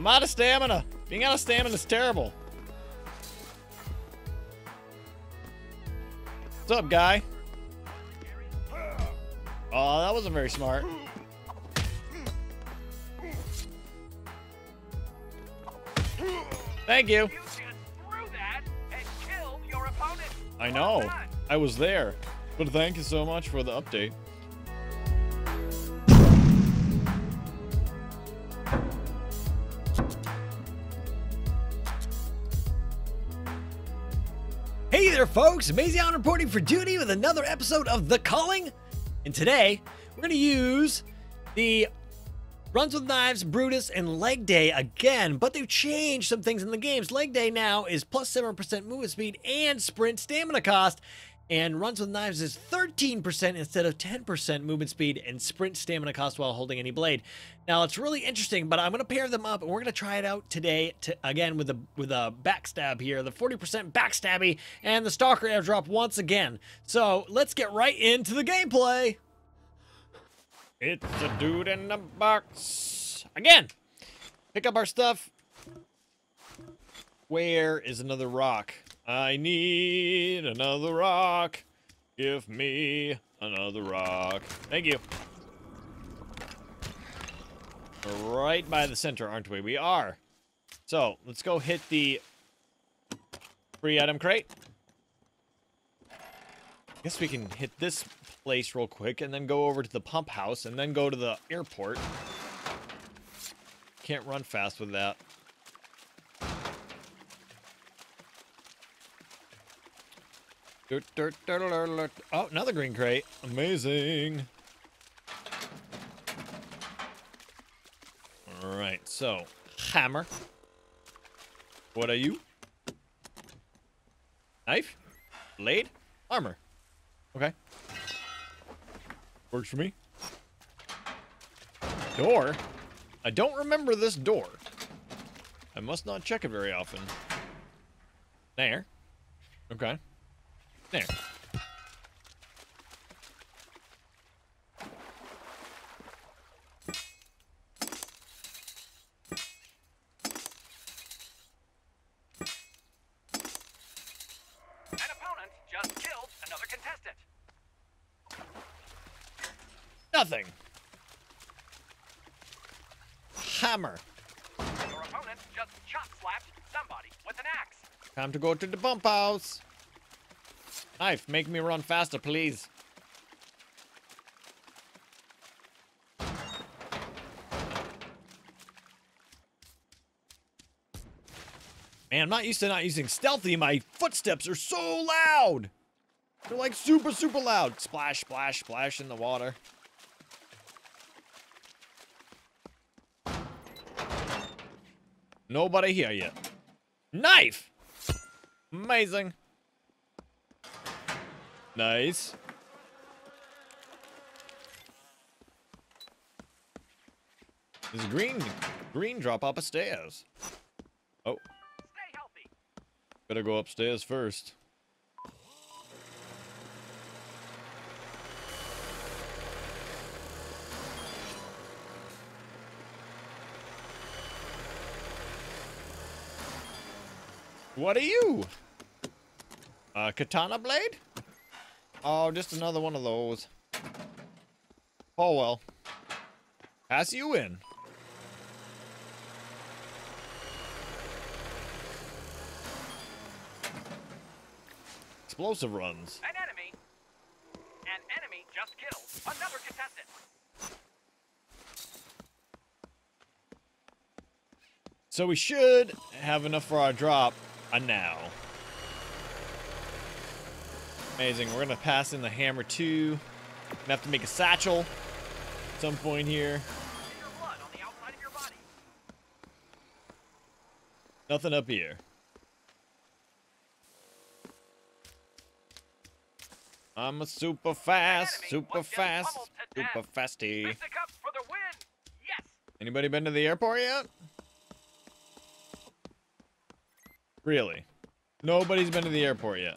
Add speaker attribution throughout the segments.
Speaker 1: I'm out of stamina. Being out of stamina is terrible. What's up, guy? Oh, that wasn't very smart. Thank you.
Speaker 2: You that and your opponent.
Speaker 1: I know. I was there. But thank you so much for the update.
Speaker 3: Hey there, folks! Mazion reporting for duty with another episode of The Culling. And today, we're going to use the Runs with Knives, Brutus, and Leg Day again, but they've changed some things in the games. Leg Day now is plus 7% movement speed and sprint stamina cost, and Runs with Knives is 13% instead of 10% movement speed and sprint stamina cost while holding any blade. Now, it's really interesting, but I'm going to pair them up, and we're going to try it out today, to, again, with a, with a backstab here, the 40% backstabby, and the Stalker airdrop once again. So, let's get right into the gameplay!
Speaker 1: It's a dude in a box. Again. Pick up our stuff. Where is another rock? I need another rock. Give me another rock. Thank you. Right by the center, aren't we? We are. So, let's go hit the free item crate. I Guess we can hit this place real quick and then go over to the pump house and then go to the airport. Can't run fast with that. Dirt, dirt, dirt, dirt. Oh, another green crate. Amazing. All right, so hammer. What are you? Knife? Blade? Armor. Okay. Works for me. Door? I don't remember this door. I must not check it very often. There. Okay. There.
Speaker 2: Just killed another contestant.
Speaker 1: Nothing. Hammer.
Speaker 2: Your opponent just chop slapped somebody with an axe.
Speaker 1: Time to go to the pump house. Knife, make me run faster, please. Man, I'm not used to not using stealthy. My footsteps are so loud. They're like super, super loud. Splash, splash, splash in the water. Nobody here yet. Knife! Amazing. Nice. There's green, green drop up a stairs. Oh, better go upstairs first. What are you? A katana blade? Oh, just another one of those. Oh well. Pass you in. Explosive runs.
Speaker 2: An enemy. An enemy just killed another contestant.
Speaker 1: So we should have enough for our drop uh, now. Amazing. We're gonna pass in the hammer too. Gonna have to make a satchel at some point here.
Speaker 2: See your blood on the outside of your body.
Speaker 1: Nothing up here. I'm a super fast, super fast, super fasty.
Speaker 2: Mystic up for the win. Yes.
Speaker 1: Anybody been to the airport yet? Really? Nobody's been to the airport yet.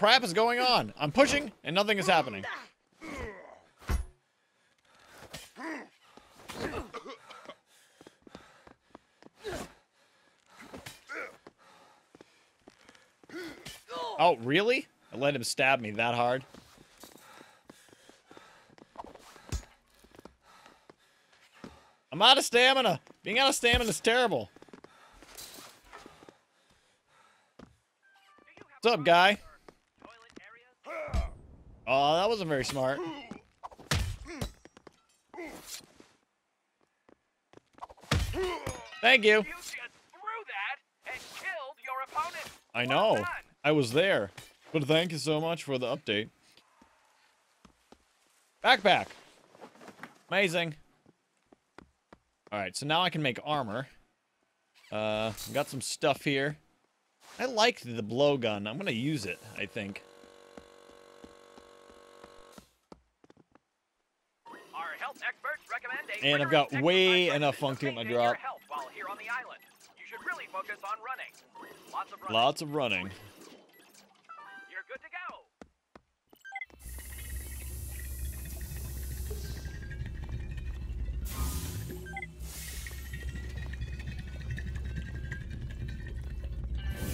Speaker 1: crap is going on? I'm pushing and nothing is happening. Oh, really? I let him stab me that hard? I'm out of stamina. Being out of stamina is terrible. What's up, guy? Oh, that wasn't very smart. Thank you.
Speaker 2: You that and killed your opponent.
Speaker 1: I know.
Speaker 2: done.
Speaker 1: I was there. But thank you so much for the update. Backpack. Amazing. Alright, so now I can make armor. Uh, got some stuff here. I like the blowgun. I'm gonna use it, I think.
Speaker 2: Our health experts recommend a
Speaker 1: And I've got way enough funk to get my drop.
Speaker 2: while here on the island. You should really focus on running. Lots of running.
Speaker 1: Lots of running.
Speaker 2: You're good to go.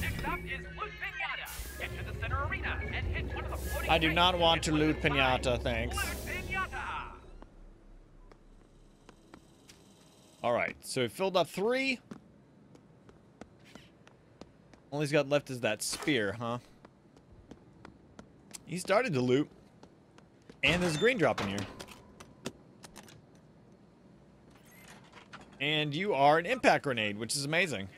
Speaker 2: Next up is Loot Pinata. Get to the center arena and hit one of the floating
Speaker 1: I do not want to loot pinata, thanks.
Speaker 2: Loot Pinata.
Speaker 1: Alright, so we filled up three. All he's got left is that spear, huh? He started to loot. And there's a green drop in here. And you are an impact grenade, which is amazing.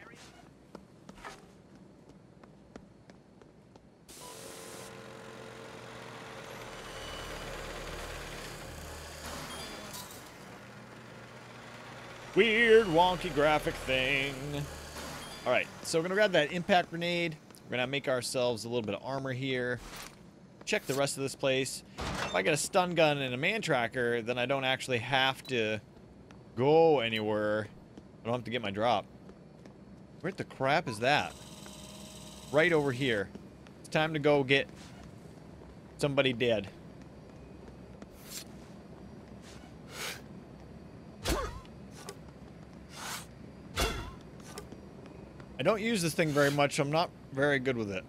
Speaker 1: Weird, wonky graphic thing. Alright, so we're gonna grab that impact grenade. We're gonna make ourselves a little bit of armor here. Check the rest of this place. If I get a stun gun and a man tracker, then I don't actually have to go anywhere. I don't have to get my drop. Where the crap is that? Right over here. It's time to go get somebody dead. Don't use this thing very much. I'm not very good with it.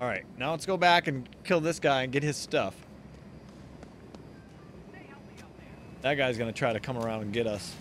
Speaker 1: Alright, now let's go back and kill this guy and get his stuff. That guy's gonna try to come around and get us.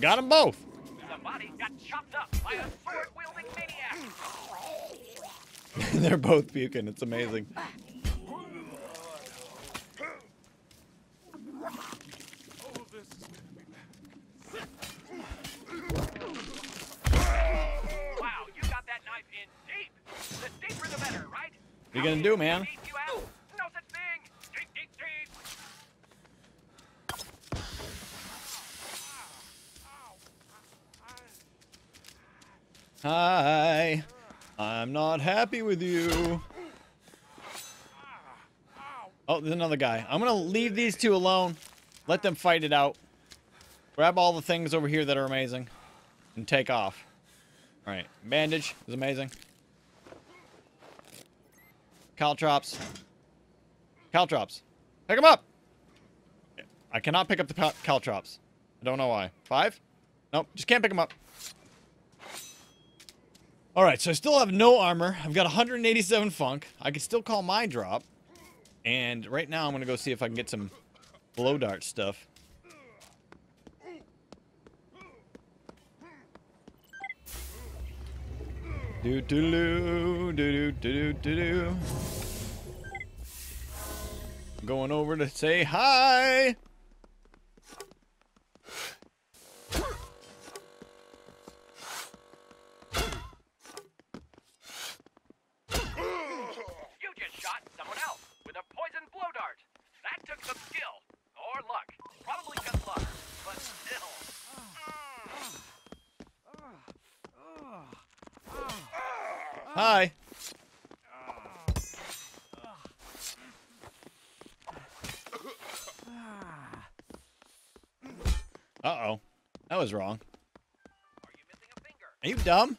Speaker 1: Got them both.
Speaker 2: Somebody got chopped up by a sword-wielding maniac.
Speaker 1: They're both puking. It's amazing.
Speaker 2: Wow, you got that knife in deep. The deeper the better, right?
Speaker 1: What you gonna do, man?
Speaker 2: Deep you out? No such thing. Deep, deep, deep.
Speaker 1: Hi. I'm not happy with you. Oh, there's another guy. I'm gonna leave these two alone. Let them fight it out. Grab all the things over here that are amazing. And take off. Alright. Bandage is amazing. Caltrops. Caltrops. Pick them up! I cannot pick up the cal- caltrops. I don't know why. Five? Nope, just can't pick them up. Alright, so I still have no armor. I've got 187 funk. I can still call my drop. And right now I'm going to go see if I can get some blow dart stuff. Do do do do do do do. Going over to say hi.
Speaker 2: You just shot someone else with a poison blow dart. That took some skill or luck. Probably just luck, but still.
Speaker 1: Hi. Uh-oh. That was wrong.
Speaker 2: Are you missing a finger?
Speaker 1: Are you dumb?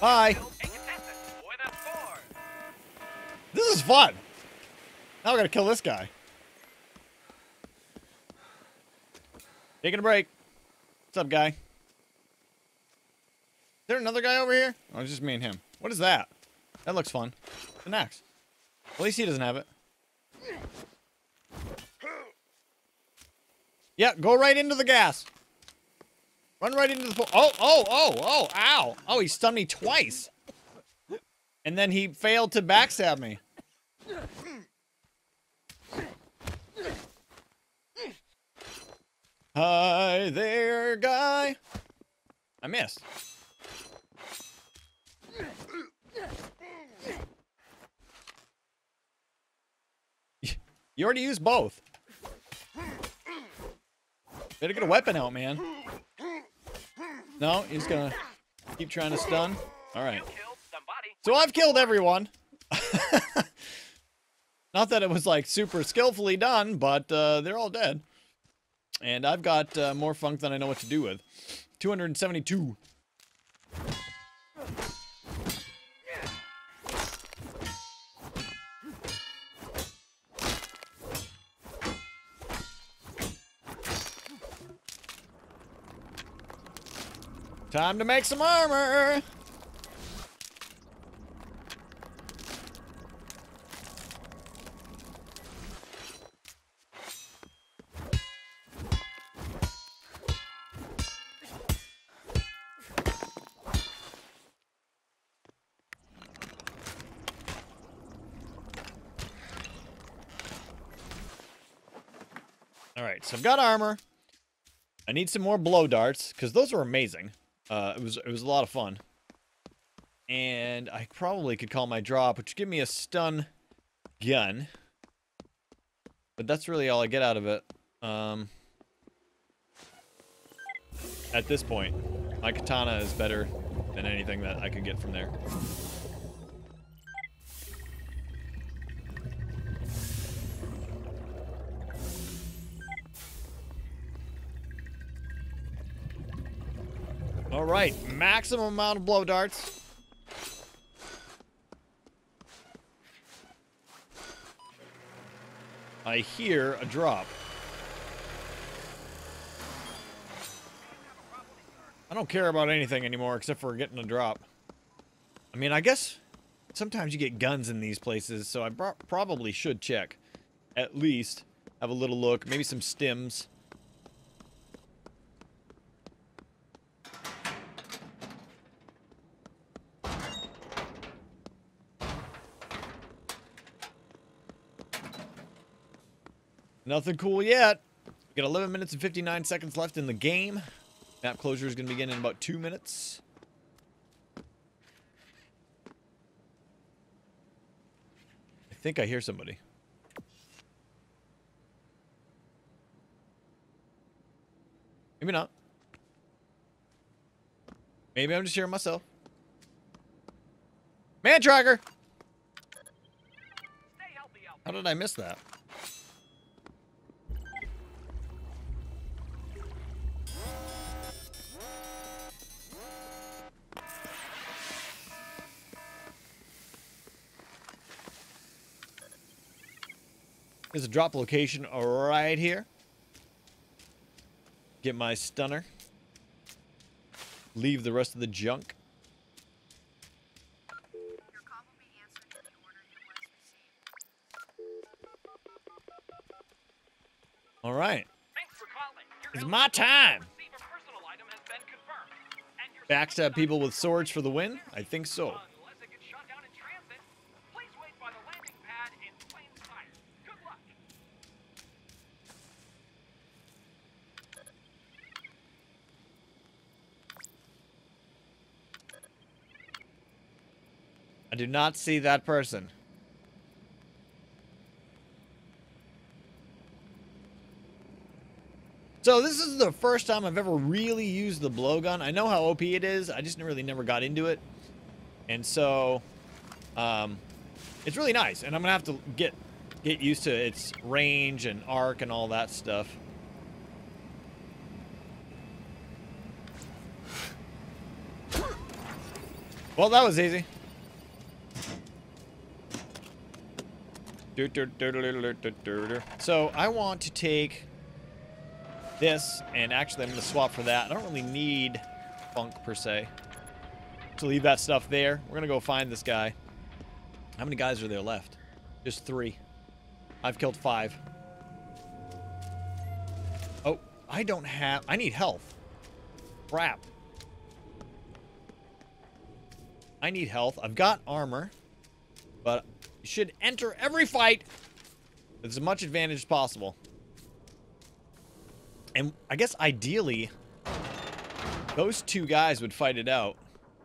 Speaker 1: Hi.
Speaker 2: Still a contestant with a score.
Speaker 1: This is fun. Now we gotta kill this guy. Taking a break. What's up, guy? Is there another guy over here? Oh, it's just me and him. What is that? That looks fun. It's an axe. At least he doesn't have it. Yeah, go right into the gas. Run right into the... Oh, oh, oh, oh, ow. Oh, he stunned me twice. And then he failed to backstab me. Hi there, guy. I missed. You already used both. Better get a weapon out, man. No, he's gonna keep trying to stun. All right. So I've killed everyone. Not that it was like super skillfully done, but uh, they're all dead. And I've got uh, more funk than I know what to do with. 272. Time to make some armor. Got armor. I need some more blow darts because those were amazing. Uh, it was it was a lot of fun. And I probably could call my drop, which give me a stun gun. But that's really all I get out of it. Um, at this point, my katana is better than anything that I could get from there. All right, maximum amount of blow darts. I hear a drop. I don't care about anything anymore except for getting a drop. I mean, I guess sometimes you get guns in these places, so I probably should check. At least have a little look, maybe some stims. Nothing cool yet. We got 11 minutes and 59 seconds left in the game. Map closure is going to begin in about two minutes. I think I hear somebody. Maybe not. Maybe I'm just hearing myself. Man tracker! How did I miss that? There's a drop location right here. Get my stunner. Leave the rest of the junk.
Speaker 4: Your call will be answered when the order you was received.
Speaker 1: All right.
Speaker 2: Thanks for calling.
Speaker 1: It's my time.
Speaker 2: Receive a personal item has been confirmed. And your
Speaker 1: Backstab people with swords for the win? I think so. I do not see that person. So this is the first time I've ever really used the blowgun. I know how OP it is. I just really never got into it. And so um, it's really nice. And I'm going to have to get get used to its range and arc and all that stuff. Well, that was easy. So I want to take this, and actually I'm going to swap for that. I don't really need funk per se. So leave that stuff there. We're going to go find this guy. How many guys are there left? Just three. I've killed five. Oh, I don't have... I need health. Crap. I need health. I've got armor. You should enter every fight with as much advantage as possible. And I guess ideally, those two guys would fight it out.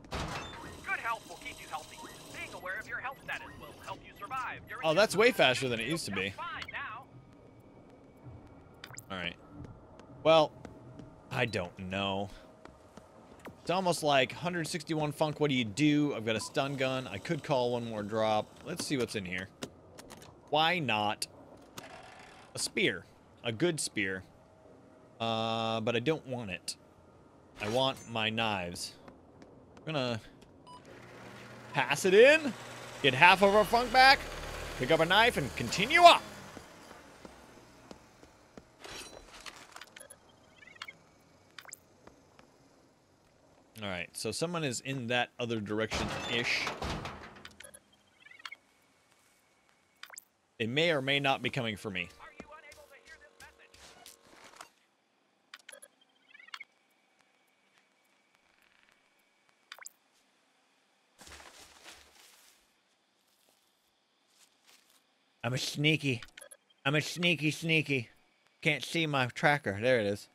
Speaker 2: Good health will keep you healthy. Being aware of your health status will help you survive. during
Speaker 1: Oh, that's way faster than it used to be.
Speaker 2: Just Fine now.
Speaker 1: Alright. Well, I don't know. It's almost like 161 funk, what do you do? I've got a stun gun. I could call one more drop. Let's see what's in here. Why not? A spear. A good spear. Uh, but I don't want it. I want my knives. I'm gonna pass it in, get half of our funk back, pick up a knife, and continue up. All right, so someone is in that other direction-ish. They may or may not be coming for me.
Speaker 2: Are you unable to hear this message?
Speaker 1: I'm a sneaky. I'm a sneaky sneaky. Can't see my tracker. There it is.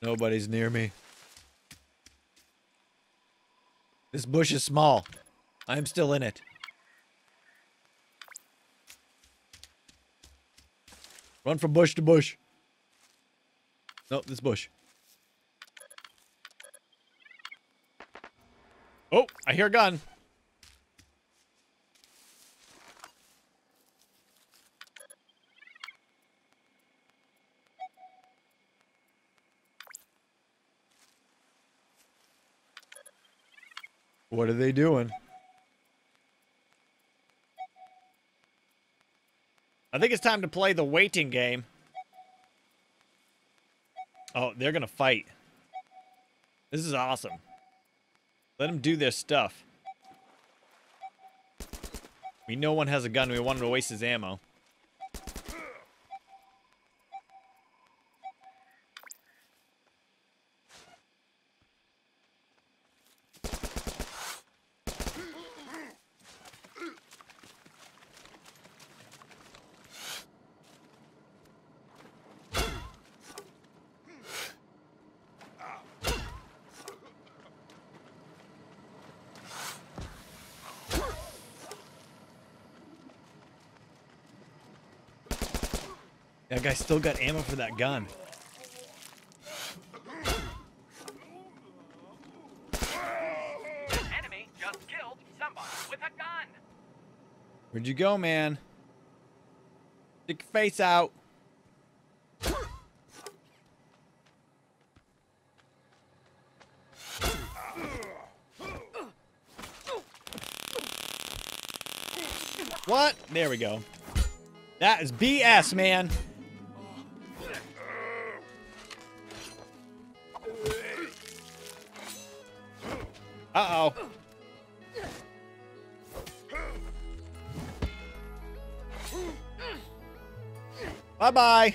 Speaker 1: Nobody's near me. This bush is small. I'm still in it. Run from bush to bush. Nope, this bush. Oh, I hear a gun. What are they doing? I think it's time to play the waiting game. Oh, they're gonna fight. This is awesome. Let them do their stuff. We know one has a gun. We want to waste his ammo. That guy still got ammo for that gun.
Speaker 2: Enemy just killed somebody with a gun.
Speaker 1: Where'd you go, man? Stick your face out. What? There we go. That is BS, man. Uh-oh. Bye bye.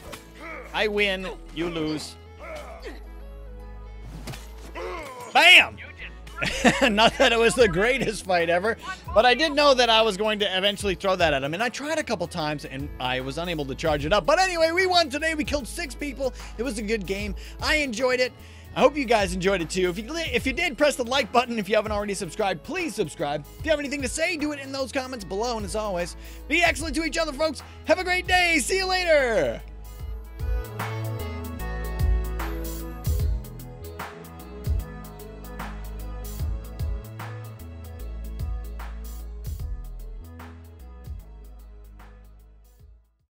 Speaker 1: I win. You lose. Bam! Not that it was the greatest fight ever, but I did know that I was going to eventually throw that at him. And I tried a couple times and I was unable to charge it up. But anyway, we won today. We killed six people. It was a good game. I enjoyed it. I hope you guys enjoyed it too. If you if you did, press the like button. If you haven't already subscribed, please subscribe. If you have anything to say, do it in those comments below. And as always, be excellent to each other, folks. Have a great day. See you later.